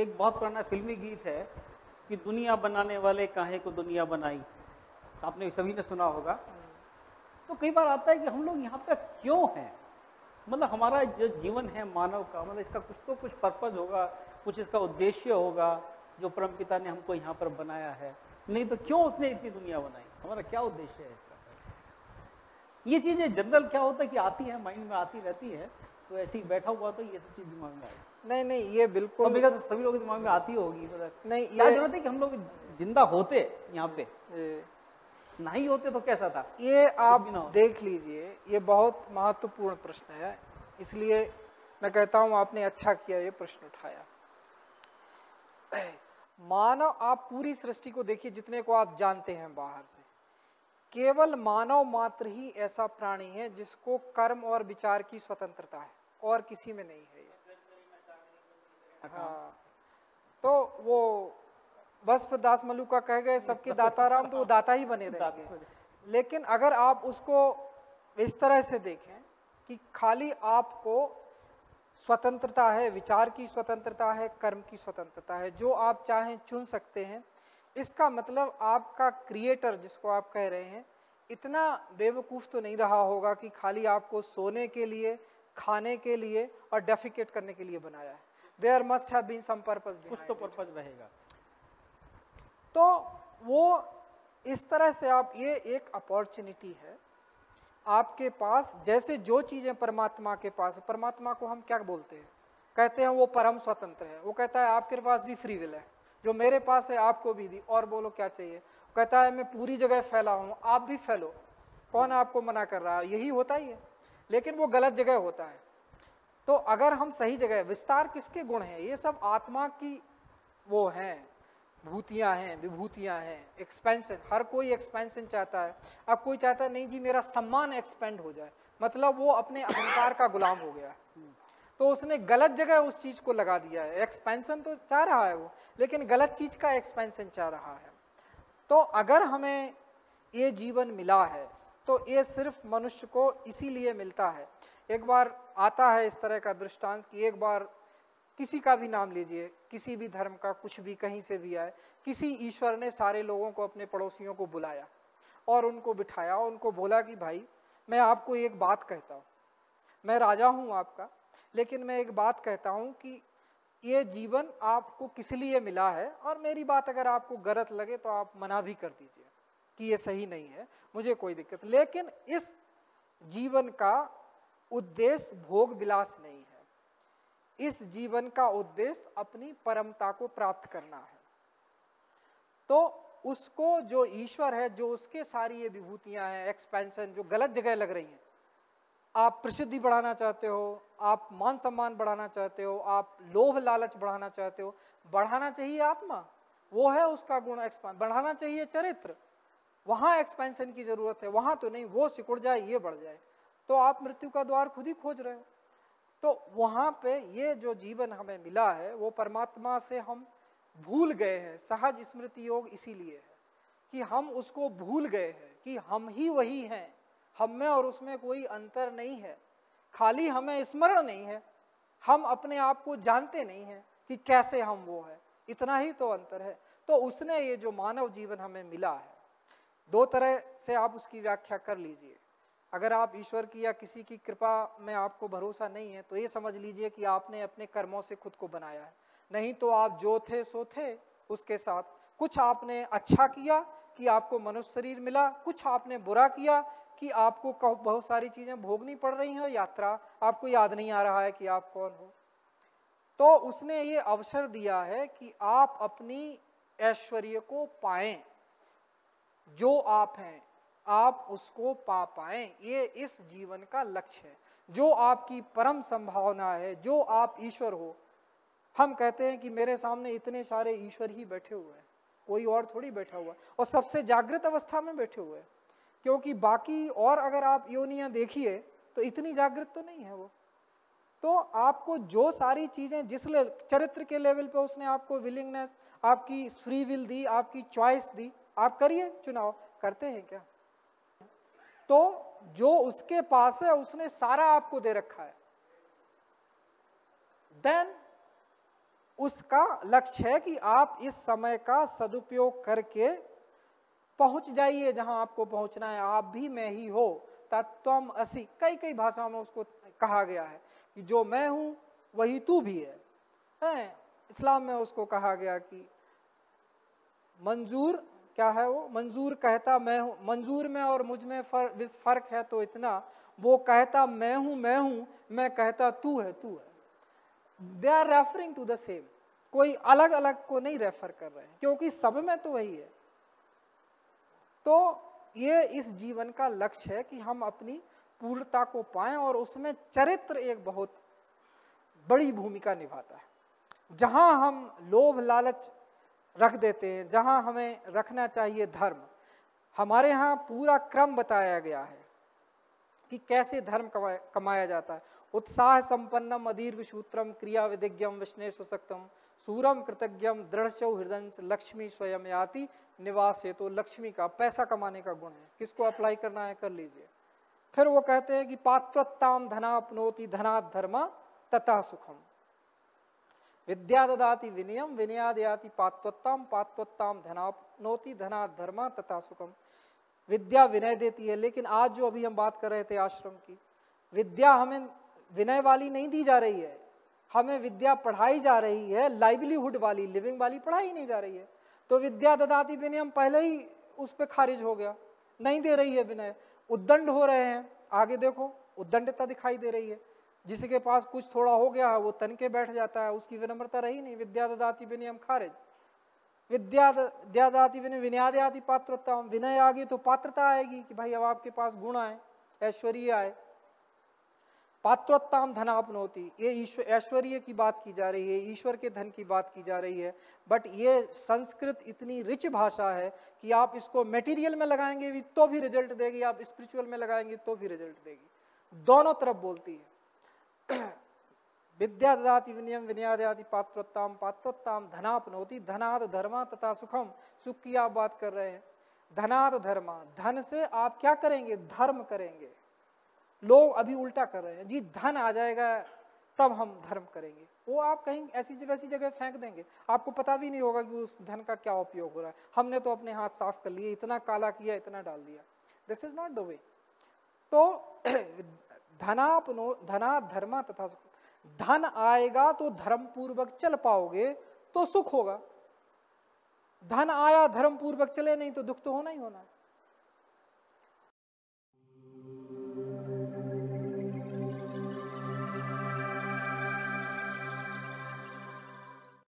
एक बहुत पुराना फिल्मी गीत है कि दुनिया बनाने वाले काहे को दुनिया बनाई। आपने सभी ने सुना होगा। तो कई बार आता है कि हम लोग यहाँ पे क्यों हैं? मतलब हमारा जो जीवन है मानव का मतलब इसका कुछ तो कुछ पर्पज होगा, कुछ इसका उद्देश्य होगा, जो परम ने हमको यहाँ पर बनाया है। नहीं तो क्यों उसने इतनी दुनिया बनाई? हमारा क्या उद्देश्य है इसका? ये चीज़ें जनरल क्या होता है कि आती है माइंड में आती रहती है तो ऐसे ही बैठा हुआ तो ये सब चीज़ दिमाग में आई नहीं नहीं ये बिल्कुल तो सभी लोगों के दिमाग में आती होगी मतलब नहीं क्या ज़रूरत है कि हम लोग ज़िंदा होते यहाँ पे? नहीं होते तो कैसा था? ये आप देख लीजिए ये बहुत महत्वपूर्ण प्रश्न है। इसलिए मैं कहता हूँ आपने अच्छा किया ये प्रश्न उठाया। मानव आप पूरी सृष्टि को देखिए जितने को आप जानते हैं बाहर से। केवल मानव मात्र ही ऐसा प्राणी है जिसको कर्म और विचार की स्वतंत्रता है। और किसी में नहीं है ये। हाँ। तो वो बस फिर दास मल्लू का कह गए सबके दाता राम तो वो दाता ही बने रहेंगे। लेकिन अगर आप उसको इस तरह से देखें कि खाली आपको स्वतंत्रता है विचार की स्वतंत्रता है कर्म की स्वतंत्रता है जो आप चाहें चुन सकते हैं इसका मतलब आपका क्रिएटर जिसको आप कह रहे हैं इतना बेवकूफ़ तो नहीं रहा होगा कि खाली आपको सोने के लिए खाने के लिए और डेफिकेट करने के लिए बनाया है। There must have been some purpose कुछ तो पर्पज रहेगा। तो वो इस तरह से आप ये एक अपॉर्चुनिटी है। आपके पास जैसे जो चीज़ें परमात्मा के पास है परमात्मा को हम क्या बोलते हैं? कहते हैं वो परम स्वतंत्र है। वो कहता है आपके पास भी फ्री विल है। जो मेरे पास है आपको भी दी। और बोलो क्या चाहिए? कहता है मैं पूरी जगह फैला हूँ आप भी फैलो। कौन आपको मना कर रहा है? यही होता ही है। लेकिन वो गलत जगह होता है। तो अगर हम सही जगह, विस्तार किसके गुण हैं? ये सब आत्मा की वो हैं। भूतियाँ हैं, विभूतियाँ हैं एक्सपेंशन हर कोई एक्सपेंशन चाहता है। अब कोई चाहता है, नहीं जी, मेरा सम्मान एक्सपेंड हो जाए। मतलब वो अपने अहंकार का गुलाम हो गया। तो उसने गलत जगह उस चीज़ को लगा दिया है। एक्सपेंशन तो चाह रहा है वो, लेकिन गलत चीज़ का एक्सपेंशन चाह रहा है। तो अगर हमें ये जीवन मिला है तो ये सिर्फ़ मनुष्य को इसीलिए मिलता है। एक बार आता है इस तरह का दृष्टांत कि एक बार किसी का भी नाम लीजिए, किसी भी धर्म का कुछ भी कहीं से भी आए, किसी ईश्वर ने सारे लोगों को अपने पड़ोसियों को बुलाया और उनको बिठाया और उनको बोला कि भाई, मैं आपको एक बात कहता हूँ। मैं राजा हूँ आपका, लेकिन मैं एक बात कहता हूँ कि ये जीवन आपको किस लिए मिला है और मेरी बात अगर आपको गलत लगे तो आप मना भी कर दीजिए। कि ये सही नहीं है, मुझे कोई दिक्कत लेकिन इस जीवन का उद्देश्य भोग विलास नहीं है। इस जीवन का उद्देश्य अपनी परमता को प्राप्त करना है। तो उसको जो ईश्वर है, जो उसके सारी ये विभूतियाँ हैं एक्सपेंशन जो गलत जगह लग रही हैं, आप प्रसिद्धि बढ़ाना चाहते हो, आप मान सम्मान बढ़ाना चाहते हो, आप लोभ लालच बढ़ाना चाहते हो, बढ़ाना चाहिए आत्मा। वो है उसका गुण एक्सपान बढ़ाना चाहिए चरित्र। वहाँ एक्सपेंशन की ज़रूरत है, वहाँ तो नहीं, वो सिकुड़ जाए, ये बढ़ जाए। तो आप मृत्यु का द्वार खुद ही खोज रहे हो। तो वहाँ पे ये जो जीवन हमें मिला है, वो परमात्मा से हम भूल गए हैं, सहज स्मृति योग इसीलिए है कि हम उसको भूल गए हैं, कि हम ही वही हैं, हम में और उसमें कोई अंतर नहीं है। खाली हमें स्मरण नहीं है, हम अपने आप को जानते नहीं हैं कि कैसे हम वो है। इतना ही तो अंतर है। तो उसने ये जो मानव जीवन हमें मिला है दो तरह से आप उसकी व्याख्या कर लीजिए। अगर आप ईश्वर की या किसी की कृपा में आपको भरोसा नहीं है तो ये समझ लीजिए कि आपने अपने कर्मों से खुद को बनाया है। नहीं तो आप जो थे, सो थे उसके साथ। कुछ आपने अच्छा किया कि आपको मनुष्य शरीर मिला, कुछ आपने बुरा किया कि आपको बहुत सारी चीज़ें भोगनी पड़ रही हैं, यात्रा। आपको याद नहीं आ रहा है कि आप कौन हो। तो उसने ये अवसर दिया है कि आप अपनी ऐश्वर्य को पाएँ। जो आप हैं, आप उसको पा पाएँ। ये इस जीवन का लक्ष्य है। जो आपकी परम संभावना है, जो आप ईश्वर हो, हम कहते हैं कि मेरे सामने इतने सारे ईश्वर ही बैठे हुए हैं। कोई और थोड़ी बैठा हुआ है। और सबसे जागृत अवस्था में बैठे हुए हैं। क्योंकि बाकी और अगर आप योनियाँ देखिए तो इतनी जागृत तो नहीं है वो। तो आपको जो सारी चीज़ें, जिस चरित्र के लेवल पे उसने आपको विलिंगनेस आपकी फ्री विल दी, आपकी चॉइस दी आप करिए चुनाव करते हैं क्या? तो जो उसके पास है उसने सारा आपको दे रखा है। देन उसका लक्ष्य है कि आप इस समय का सदुपयोग करके पहुँच जाइए जहाँ आपको पहुँचना है। आप भी मैं ही हो। तत्वम असी। कई कई भाषाओं में उसको कहा गया है कि जो मैं हूँ वही तू भी है, है? इस्लाम में उसको कहा गया कि मंजूर क्या है वो? मंजूर कहता मैं हूँ। मंजूर में और मुझमें फर, फ़र्क है तो इतना। वो कहता मैं हूँ मैं हूँ मैं कहता तू है तू है। They are referring to the same कोई अलग अलग को नहीं रेफर कर रहे हैं क्योंकि सब में तो वही है। तो ये इस जीवन का लक्ष्य है कि हम अपनी पूर्णता को पाएँ और उसमें चरित्र एक बहुत बड़ी भूमिका निभाता है। जहाँ हम लोभ लालच रख देते हैं, जहाँ हमें रखना चाहिए धर्म। हमारे यहाँ पूरा क्रम बताया गया है कि कैसे धर्म कमाया जाता है। उत्साह संपन्नम, अदीर्घ सूत्रम, क्रिया विधिज्ञम विष्णु सुशक्तम सूरम कृतज्ञम दृढ़ हृदय लक्ष्मी स्वयं याति, निवास है तो लक्ष्मी का, पैसा कमाने का गुण है। किसको अप्लाई करना है, कर लीजिए। फिर वो कहते हैं कि पात्रताम धनापनोति धनात धर्मा तथा सुखम। विद्या ददाति विनयम विनयादयाति पात्वत्ताम पात्वत्ताम धनापनोति धना धर्मा तथा सुखम विद्या विनय देती है, लेकिन आज जो अभी हम बात कर रहे थे आश्रम की, विद्या हमें विनय वाली नहीं दी जा रही है। हमें विद्या पढ़ाई जा रही है लाइवलीहुड वाली लिविंग वाली पढ़ाई नहीं जा रही है। तो विद्या ददाती विनयम पहले ही उस पर खारिज हो गया। नहीं दे रही है विनय। उद्दंड हो रहे हैं। आगे देखो, उद्दंडता दिखाई दे रही है। जिसके पास कुछ थोड़ा हो गया है वो तन के बैठ जाता है, उसकी विनम्रता रही नहीं। विद्या ददाती विनयम खारिज। विद्यादाति विनय विनयादयाति पात्रता, विनय आ गई तो पात्रता आएगी कि भाई अब आपके पास गुण आए, ऐश्वर्य आए। पात्रोत्ताम धन अपनौती ये ऐश्वर्य की बात की जा रही है, ईश्वर के धन की बात की जा रही है। बट ये संस्कृत इतनी रिच भाषा है कि आप इसको मटेरियल में लगाएँगे भी तो भी रिज़ल्ट देगी, आप स्पिरिचुअल में लगाएँगे तो भी रिज़ल्ट देगी। दोनों तरफ़ बोलती है। विद्या ददाति विनियम विनयादि पात्रोत्ताम पात्रोत्ताम धनापनोति धनाद धर्मा तथा सुखम सुख की आप बात कर रहे हैं। धनाद धर्मा, धन से आप क्या करेंगे? धर्म करेंगे। लोग अभी उल्टा कर रहे हैं। जी, धन आ जाएगा, तब हम धर्म करेंगे। वो आप कहीं ऐसी वैसी जगह फेंक देंगे। आपको पता भी नहीं होगा कि उस धन का क्या उपयोग हो रहा है। हमने तो अपने हाथ साफ़ कर लिए, इतना काला किया, इतना डाल दिया। This is not the way तो धनापनो धना धर्मा तथा सुख। धन आएगा तो धर्म पूर्वक चल पाओगे तो सुख होगा। धन आया धर्म पूर्वक चले, नहीं तो दुख तो होना ही होना। है